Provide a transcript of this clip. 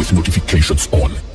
with notifications on.